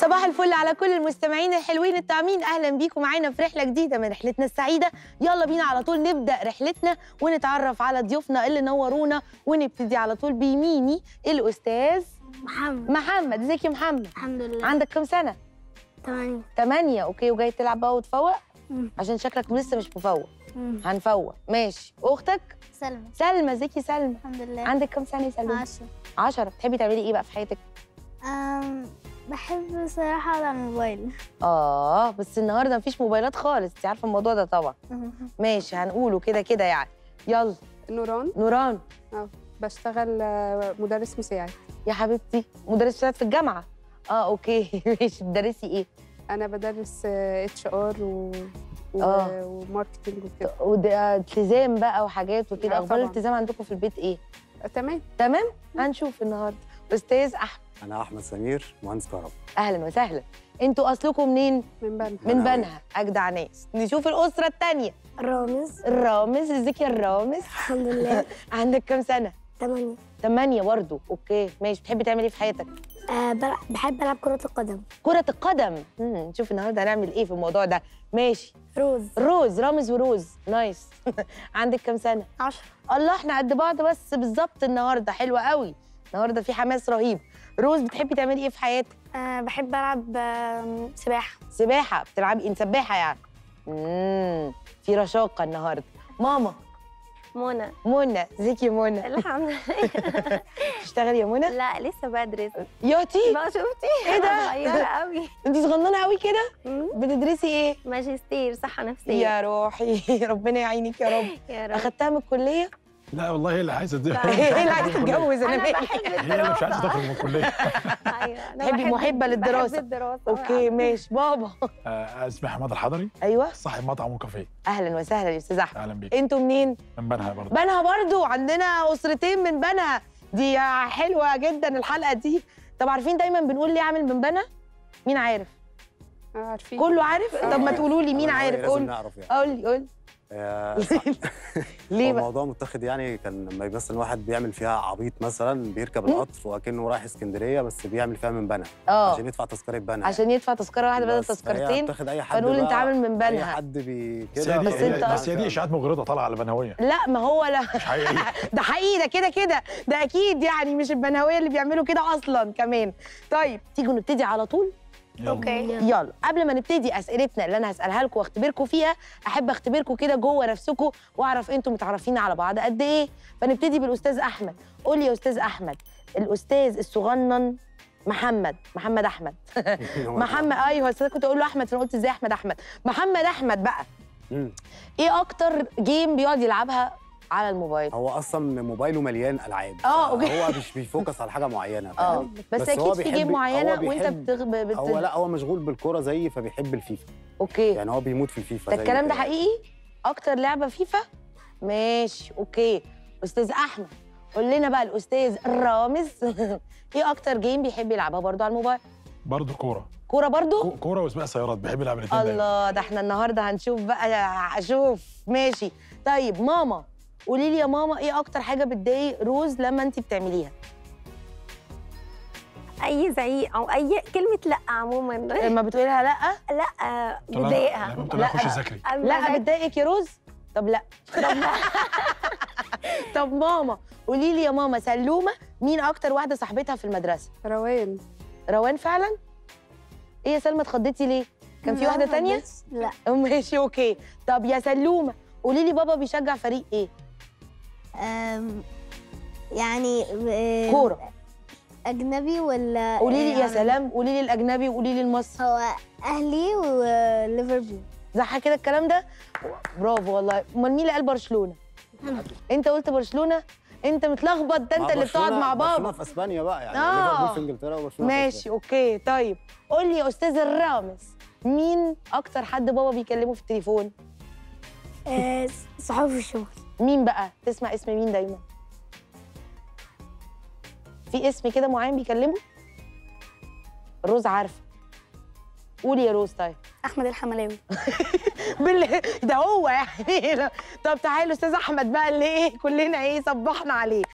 صباح الفل على كل المستمعين الحلوين الطعمين أهلا بيكم. معانا في رحلة جديدة من رحلتنا السعيدة. يلا بينا على طول نبدأ رحلتنا ونتعرف على ضيوفنا اللي نورونا ونبتدي على طول بيميني الأستاذ محمد. محمد. إزيك يا محمد؟ الحمد لله. عندك كام سنة؟ تمانية. تمانية. أوكي. وجاي تلعب بقى وتفوق. عشان شكلك لسه مش مفوق. هنفوق. ماشي. أختك؟ سلمى. سلمى. إزيك يا سلمى؟ الحمد لله. عندك كام سنة يا سلمى؟ عشرة. 10 بتحبي تعملي إيه بقى في حياتك؟ أم بحب بصراحة على الموبايل. آه بس النهارده مفيش موبايلات خالص انت عارفة الموضوع ده طبعا. ماشي هنقوله كده كده يعني. يلا. نوران؟ نوران. بشتغل آه، مدرس مساعد. يا حبيبتي مدرس مساعد في الجامعة. آه okay. ماشي. بتدرسي إيه؟ أنا بدرس HR و... و... آه. و marketing وكده. وده التزام بقى وحاجات وكده. آه، أخبار. الالتزام عندكم في البيت إيه؟ آه، تمام. تمام؟ هنشوف النهارده. أستاذ أحمد. أنا أحمد سمير مهندس كهرباء. أهلا وسهلا. أنتوا أصلكم منين من بنها. من بنها. أجدع ناس. نشوف الأسرة الثانية رامز. الرامز إزيك يا الرامز الحمد لله. عندك كام سنة؟ تمانية. ثمانية برضه okay. ماشي. بتحبي تعملي إيه في حياتك؟ أه بحب ألعب كرة القدم. كرة القدم. مم، نشوف النهارده هنعمل إيه في الموضوع ده. ماشي. روز. روز. رامز وروز. Nice. عندك كام سنة؟ عشرة. الله إحنا قد بعض بس بالظبط النهارده. حلوة قوي. النهارده في حماس رهيب. روز بتحبي تعملي إيه في حياتك؟ أه بحب ألعب سباحة. سباحة بتلعبي إيه؟ سباحة يعني. امم في رشاقة النهارده. ماما. منى. منى. ازيك يا منى؟ الحمد لله. تشتغلي يا منى؟ لا لسه بدرس. ياتي بقى شفتي؟ إيه ده؟ صغيرة قوي. انت صغننة قوي كده. بتدرسي إيه؟ ماجستير صحة نفسية. يا روحي. ربنا يعينك يا رب. يا رب. أخدتها من الكلية؟ لا والله هي اللي عايزة تدي إيه اللي عايز تتجوز أنا هي اللي مش عايزة تخرج من الكلية. أيوه تحبي بحب- محبة للدراسة. بحب الدراسة. أوكي ماشي. بابا. آه، اسمي حماد الحضري. أيوه. صاحب مطعم وكافيه. أهلا وسهلا يا أستاذ أحمد. أهلا بيك. أنتوا منين؟ من بنها برضه. بنها برضو عندنا أسرتين من بنها. دي حلوة جدا الحلقة دي. طب عارفين دايما بنقول ليه عامل من بنها؟ مين عارف؟ آه، عارفين. كله عارف؟ طب ما تقولوا لي مين عارف. قول يعني لي قول آه، صح. ليه هو بقى؟ الموضوع متاخد يعني كان لما مثلا واحد بيعمل فيها عبيط مثلا بيركب. القطر وكأنه رايح اسكندرية بس بيعمل فيها من بنها آه. عشان يدفع تذكرة بنها. عشان يدفع تذكرة واحدة بدل تذكرتين أي فنقول إنت عامل من أي بنها. حد بي بس كده. انت- بس هي دي إشاعات مغرضة طالعة على بنهويه لا ما هو لا. مش حقيقيه ده حقيقي ده كده كده. ده أكيد يعني مش البنهويه اللي بيعملوا كده أصلا كمان. طيب تيجوا نبتدي على طول. يلا. يلا. قبل ما نبتدي أسئلتنا اللي أنا هسألها لكم واختبركم فيها أحب اختبركم كده جوه نفسكم وأعرف أنتم متعرفين على بعض قد إيه. فنبتدي بالأستاذ أحمد. قول لي يا أستاذ أحمد الأستاذ الصغنن محمد محمد أحمد. محمد أيوه بس أنا كنت أقول له أحمد فأنا قلت إزاي أحمد أحمد. محمد أحمد بقى. إيه أكتر جيم بيقعد يلعبها على الموبايل. هو أصلا موبايله مليان ألعاب. آه،. هو مش بيفوكس على حاجة معينة آه؟ بس, بس هو أكيد في بيحب- game معينة هو وأنت بيحب- بتغ... بت... هو لا هو مشغول بالكورة زيي فبيحب الفيفا. Okay. يعني هو بيموت في الفيفا ده زي الكلام ده كده. حقيقي؟ أكتر لعبة فيفا؟ ماشي okay. أستاذ أحمد قول لنا بقى الأستاذ رامز إيه أكتر game بيحب يلعبها برضو على الموبايل؟ برضه كورة. كورة برضو؟ كو- كورة وسباق سيارات بيحب يلعب الاثنين الله ده إحنا النهارده هنشوف بقى شوف ماشي. طيب ماما قولي لي يا ماما إيه أكتر حاجة بتضايق روز لما انت بتعمليها؟ أي زعيق أو أي كلمة لأ عموما. لما بتقولي لها لأ لا لا، بتضايقها. لا لأ. خش ذاكري لأ بتضايقك يا روز؟ طب لأ. طب ماما قولي لي يا ماما سلومة مين أكتر واحدة صاحبتها في المدرسة؟ روان. روان فعلا؟ إيه يا سلمى اتخضيتي ليه؟ كان في واحدة تانية. لأ. ماشي أوكي. طب يا سلومة قولي لي بابا بيشجع فريق إيه؟ يعني أم، كورة. أجنبي ولا قولي لي يا سلومة قولي لي الأجنبي وقولي لي المصري. هو أهلي وليفربول صح كده الكلام ده؟ برافو والله. أمال مين اللي قال برشلونة؟ أنت قلت برشلونة؟ أنت متلخبط ده أنت اللي بتقعد مع برشلونة بابا في إسبانيا بقى يعني آه. ليفربول في إنجلترا وبرشلونة في ماشي أوكي طيب. قول لي يا أستاذ الرامز مين أكتر حد بابا بيكلمه في التليفون؟ صحابي في الشغل مين بقى؟ تسمع اسم مين دايما؟ في اسم كده معين بيكلمه؟ روز عارفة. قولي يا روز طيب. أحمد الحملاوي. بالله ده هو يعني. طب تعالوا أستاذ أحمد بقى اللي إيه كلنا إيه صبحنا عليه؟